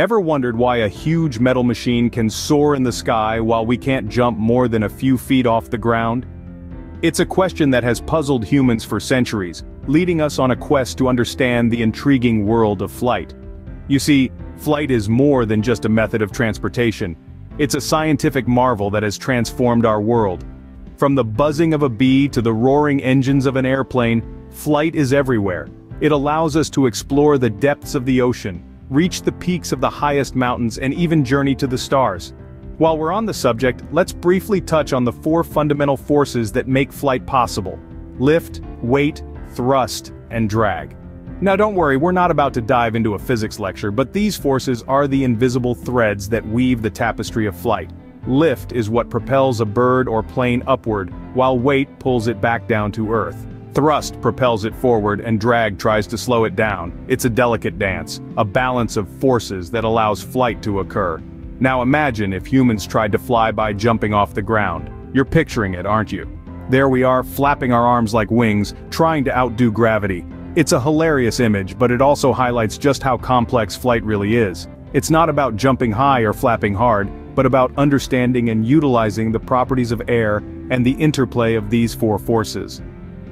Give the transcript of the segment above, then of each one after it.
Ever wondered why a huge metal machine can soar in the sky while we can't jump more than a few feet off the ground? It's a question that has puzzled humans for centuries, leading us on a quest to understand the intriguing world of flight. You see, flight is more than just a method of transportation. It's a scientific marvel that has transformed our world. From the buzzing of a bee to the roaring engines of an airplane, flight is everywhere. It allows us to explore the depths of the ocean, reach the peaks of the highest mountains and even journey to the stars. While we're on the subject, let's briefly touch on the four fundamental forces that make flight possible. Lift, weight, thrust, and drag. Now don't worry, we're not about to dive into a physics lecture, but these forces are the invisible threads that weave the tapestry of flight. Lift is what propels a bird or plane upward, while weight pulls it back down to Earth. Thrust propels it forward and drag tries to slow it down. It's a delicate dance, a balance of forces that allows flight to occur. Now imagine if humans tried to fly by jumping off the ground. You're picturing it, aren't you? There we are, flapping our arms like wings, trying to outdo gravity. It's a hilarious image, but it also highlights just how complex flight really is. It's not about jumping high or flapping hard, but about understanding and utilizing the properties of air and the interplay of these four forces.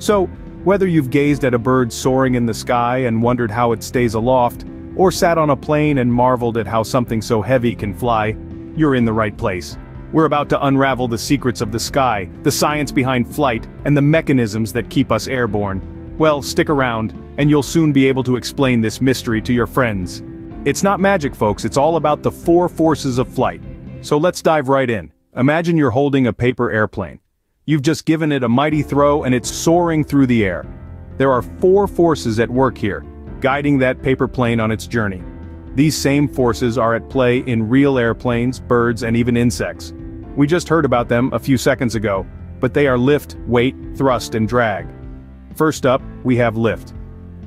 So, whether you've gazed at a bird soaring in the sky and wondered how it stays aloft, or sat on a plane and marveled at how something so heavy can fly, you're in the right place. We're about to unravel the secrets of the sky, the science behind flight, and the mechanisms that keep us airborne. Well, stick around, and you'll soon be able to explain this mystery to your friends. It's not magic folks, it's all about the four forces of flight. So let's dive right in. Imagine you're holding a paper airplane. You've just given it a mighty throw and it's soaring through the air. There are four forces at work here, guiding that paper plane on its journey. These same forces are at play in real airplanes, birds, and even insects. We just heard about them a few seconds ago, but they are lift, weight, thrust, and drag. First up, we have lift.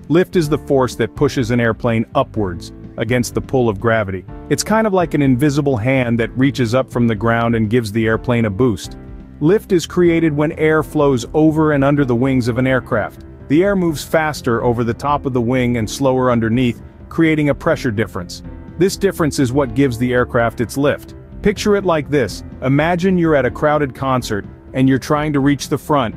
Lift is the force that pushes an airplane upwards, against the pull of gravity. It's kind of like an invisible hand that reaches up from the ground and gives the airplane a boost. Lift is created when air flows over and under the wings of an aircraft. The air moves faster over the top of the wing and slower underneath, creating a pressure difference. This difference is what gives the aircraft its lift. Picture it like this, imagine you're at a crowded concert, and you're trying to reach the front.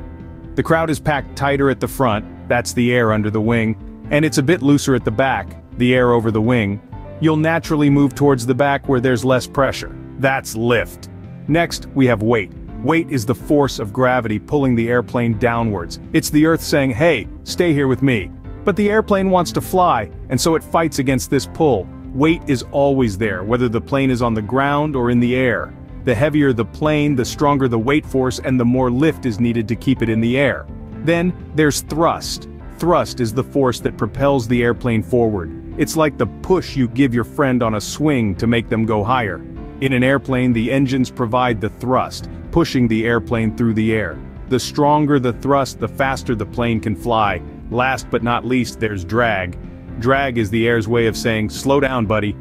The crowd is packed tighter at the front, that's the air under the wing, and it's a bit looser at the back, the air over the wing. You'll naturally move towards the back where there's less pressure. That's lift. Next, we have weight. Weight is the force of gravity pulling the airplane downwards. It's the Earth saying, hey, stay here with me. But the airplane wants to fly, and so it fights against this pull. Weight is always there, whether the plane is on the ground or in the air. The heavier the plane, the stronger the weight force and the more lift is needed to keep it in the air. Then, there's thrust. Thrust is the force that propels the airplane forward. It's like the push you give your friend on a swing to make them go higher. In an airplane the engines provide the thrust, pushing the airplane through the air. The stronger the thrust the faster the plane can fly. Last but not least there's drag. Drag is the air's way of saying, slow down buddy.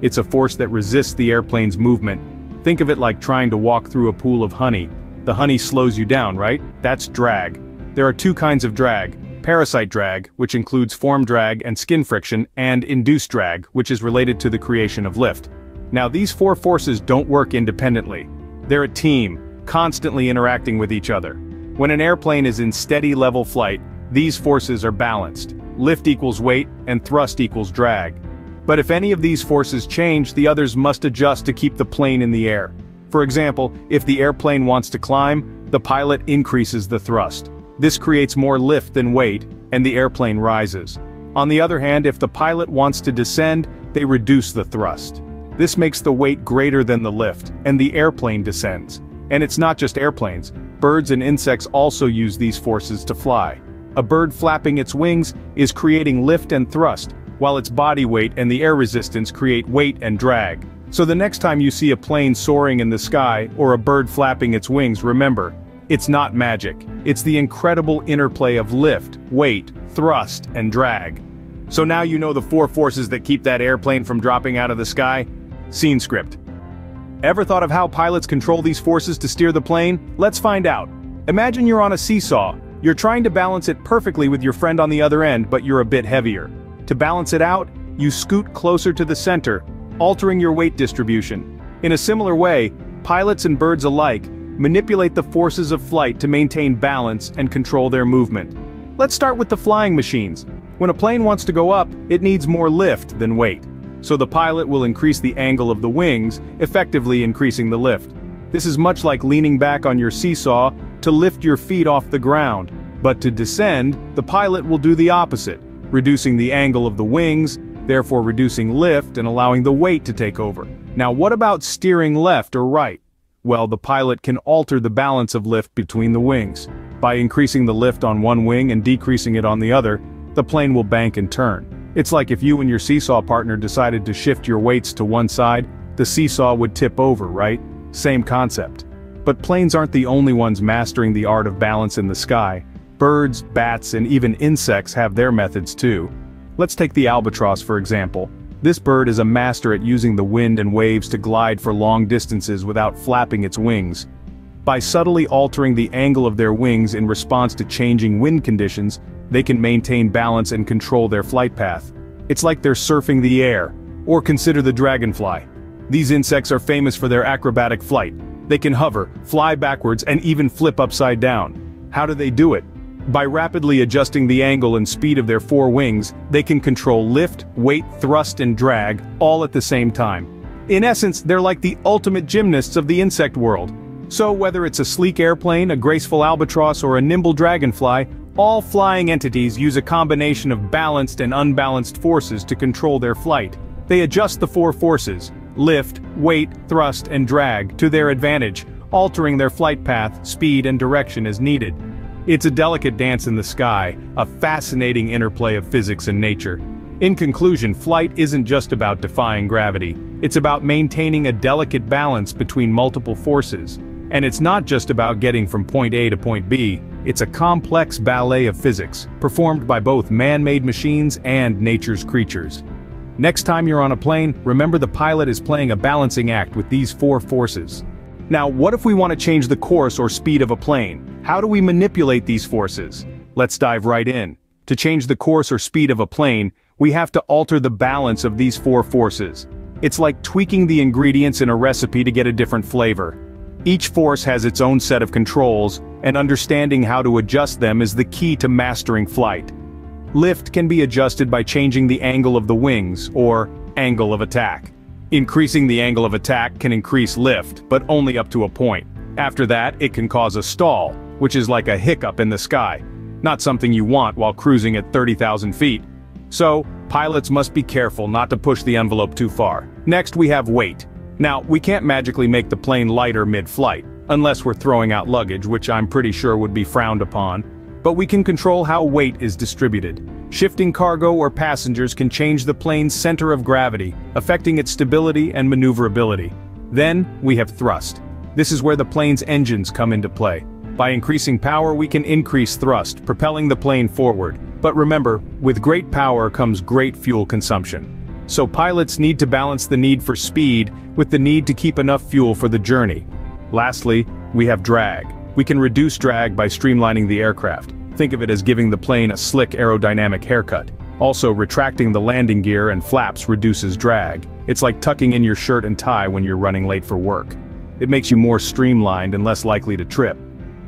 It's a force that resists the airplane's movement. Think of it like trying to walk through a pool of honey. The honey slows you down, right? That's drag. There are two kinds of drag. Parasite drag, which includes form drag and skin friction, and induced drag, which is related to the creation of lift. Now these four forces don't work independently. They're a team, constantly interacting with each other. When an airplane is in steady level flight, these forces are balanced. Lift equals weight, and thrust equals drag. But if any of these forces change, the others must adjust to keep the plane in the air. For example, if the airplane wants to climb, the pilot increases the thrust. This creates more lift than weight, and the airplane rises. On the other hand, if the pilot wants to descend, they reduce the thrust. This makes the weight greater than the lift, and the airplane descends. And it's not just airplanes, birds and insects also use these forces to fly. A bird flapping its wings is creating lift and thrust, while its body weight and the air resistance create weight and drag. So the next time you see a plane soaring in the sky, or a bird flapping its wings remember, it's not magic, it's the incredible interplay of lift, weight, thrust, and drag. So now you know the four forces that keep that airplane from dropping out of the sky? Scene script. Ever thought of how pilots control these forces to steer the plane? Let's find out. Imagine you're on a seesaw, you're trying to balance it perfectly with your friend on the other end but you're a bit heavier. To balance it out, you scoot closer to the center. altering your weight distribution. In a similar way, pilots and birds alike manipulate the forces of flight to maintain balance and control their movement. Let's start with the flying machines. When a plane wants to go up, it needs more lift than weight. So the pilot will increase the angle of the wings, effectively increasing the lift. This is much like leaning back on your seesaw to lift your feet off the ground, but to descend, the pilot will do the opposite, reducing the angle of the wings, therefore reducing lift and allowing the weight to take over. Now what about steering left or right? Well, the pilot can alter the balance of lift between the wings. By increasing the lift on one wing and decreasing it on the other, the plane will bank and turn. It's like if you and your seesaw partner decided to shift your weights to one side, the seesaw would tip over, right? Same concept. But planes aren't the only ones mastering the art of balance in the sky. Birds, bats, and even insects have their methods too. Let's take the albatross for example. This bird is a master at using the wind and waves to glide for long distances without flapping its wings. By subtly altering the angle of their wings in response to changing wind conditions, they can maintain balance and control their flight path. It's like they're surfing the air. Or consider the dragonfly. These insects are famous for their acrobatic flight. They can hover, fly backwards, and even flip upside down. How do they do it? By rapidly adjusting the angle and speed of their four wings, they can control lift, weight, thrust, and drag, all at the same time. In essence, they're like the ultimate gymnasts of the insect world. So whether it's a sleek airplane, a graceful albatross, or a nimble dragonfly, all flying entities use a combination of balanced and unbalanced forces to control their flight. They adjust the four forces, lift, weight, thrust, and drag, to their advantage, altering their flight path, speed, and direction as needed. It's a delicate dance in the sky, a fascinating interplay of physics and nature. In conclusion, flight isn't just about defying gravity, it's about maintaining a delicate balance between multiple forces. And it's not just about getting from point A to point B, it's a complex ballet of physics, performed by both man-made machines and nature's creatures. Next time you're on a plane, remember the pilot is playing a balancing act with these four forces. Now what if we want to change the course or speed of a plane? How do we manipulate these forces? Let's dive right in. To change the course or speed of a plane, we have to alter the balance of these four forces. It's like tweaking the ingredients in a recipe to get a different flavor. Each force has its own set of controls, and understanding how to adjust them is the key to mastering flight. Lift can be adjusted by changing the angle of the wings, or angle of attack. Increasing the angle of attack can increase lift, but only up to a point. After that, it can cause a stall, which is like a hiccup in the sky. Not something you want while cruising at 30,000 feet. So, pilots must be careful not to push the envelope too far. Next we have weight. Now, we can't magically make the plane lighter mid-flight, unless we're throwing out luggage which I'm pretty sure would be frowned upon, but we can control how weight is distributed. Shifting cargo or passengers can change the plane's center of gravity, affecting its stability and maneuverability. Then, we have thrust. This is where the plane's engines come into play. By increasing power we can increase thrust, propelling the plane forward. But remember, with great power comes great fuel consumption. So pilots need to balance the need for speed with the need to keep enough fuel for the journey. Lastly, we have drag. We can reduce drag by streamlining the aircraft. Think of it as giving the plane a slick aerodynamic haircut. Also, retracting the landing gear and flaps reduces drag. It's like tucking in your shirt and tie when you're running late for work. It makes you more streamlined and less likely to trip.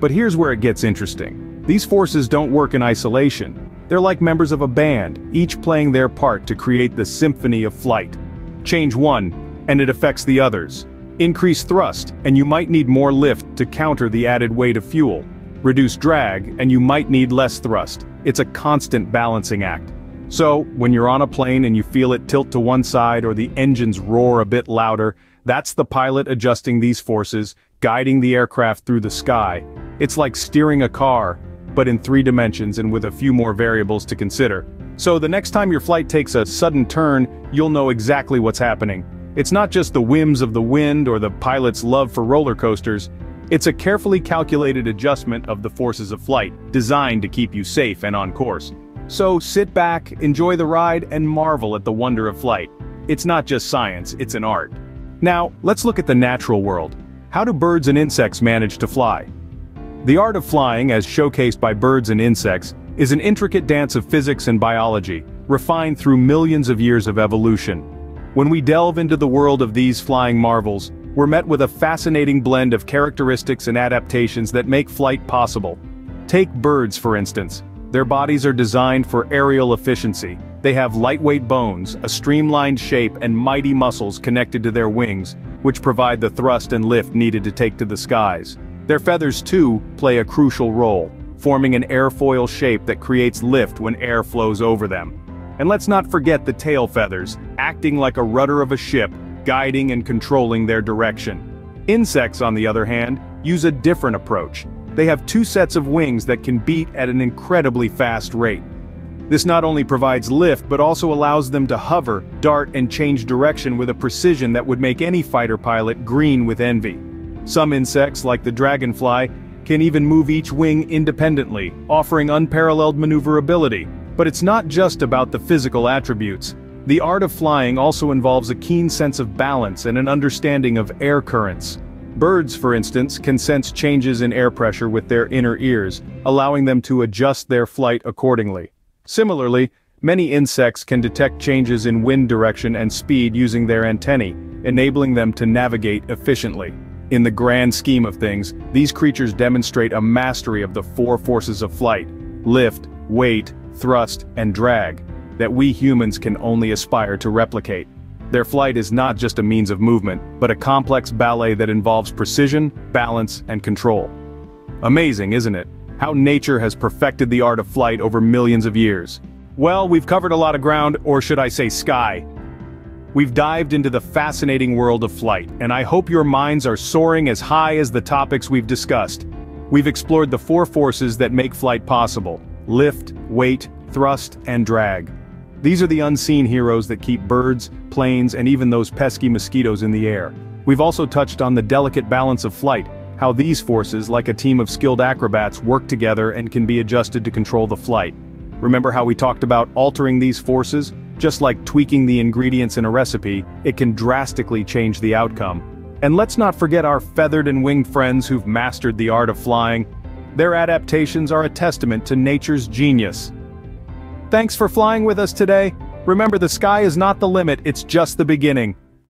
But here's where it gets interesting. These forces don't work in isolation. They're like members of a band, each playing their part to create the symphony of flight. Change one, and it affects the others. Increase thrust, and you might need more lift to counter the added weight of fuel. Reduce drag, and you might need less thrust. It's a constant balancing act. So, when you're on a plane and you feel it tilt to one side or the engines roar a bit louder, that's the pilot adjusting these forces, guiding the aircraft through the sky. It's like steering a car, but in three dimensions and with a few more variables to consider. So the next time your flight takes a sudden turn, you'll know exactly what's happening. It's not just the whims of the wind or the pilot's love for roller coasters, it's a carefully calculated adjustment of the forces of flight, designed to keep you safe and on course. So sit back, enjoy the ride, and marvel at the wonder of flight. It's not just science, it's an art. Now, let's look at the natural world. How do birds and insects manage to fly? The art of flying, as showcased by birds and insects, is an intricate dance of physics and biology, refined through millions of years of evolution. When we delve into the world of these flying marvels, we're met with a fascinating blend of characteristics and adaptations that make flight possible. Take birds for instance. Their bodies are designed for aerial efficiency. They have lightweight bones, a streamlined shape and mighty muscles connected to their wings, which provide the thrust and lift needed to take to the skies. Their feathers too play a crucial role, forming an airfoil shape that creates lift when air flows over them. And let's not forget the tail feathers, acting like a rudder of a ship, guiding and controlling their direction. Insects, on the other hand, use a different approach. They have two sets of wings that can beat at an incredibly fast rate. This not only provides lift but also allows them to hover, dart and change direction with a precision that would make any fighter pilot green with envy. Some insects, like the dragonfly, can even move each wing independently, offering unparalleled maneuverability. But it's not just about the physical attributes. The art of flying also involves a keen sense of balance and an understanding of air currents. Birds, for instance, can sense changes in air pressure with their inner ears, allowing them to adjust their flight accordingly. Similarly, many insects can detect changes in wind direction and speed using their antennae, enabling them to navigate efficiently. In the grand scheme of things, these creatures demonstrate a mastery of the four forces of flight, lift, weight, thrust, and drag, that we humans can only aspire to replicate. Their flight is not just a means of movement, but a complex ballet that involves precision, balance, and control. Amazing, isn't it? How nature has perfected the art of flight over millions of years. Well, we've covered a lot of ground, or should I say sky. We've dived into the fascinating world of flight, and I hope your minds are soaring as high as the topics we've discussed. We've explored the four forces that make flight possible, lift, weight, thrust, and drag. These are the unseen heroes that keep birds, planes, and even those pesky mosquitoes in the air. We've also touched on the delicate balance of flight, how these forces, like a team of skilled acrobats, work together and can be adjusted to control the flight. Remember how we talked about altering these forces? Just like tweaking the ingredients in a recipe, it can drastically change the outcome. And let's not forget our feathered and winged friends who've mastered the art of flying. Their adaptations are a testament to nature's genius. Thanks for flying with us today. Remember the sky is not the limit, it's just the beginning.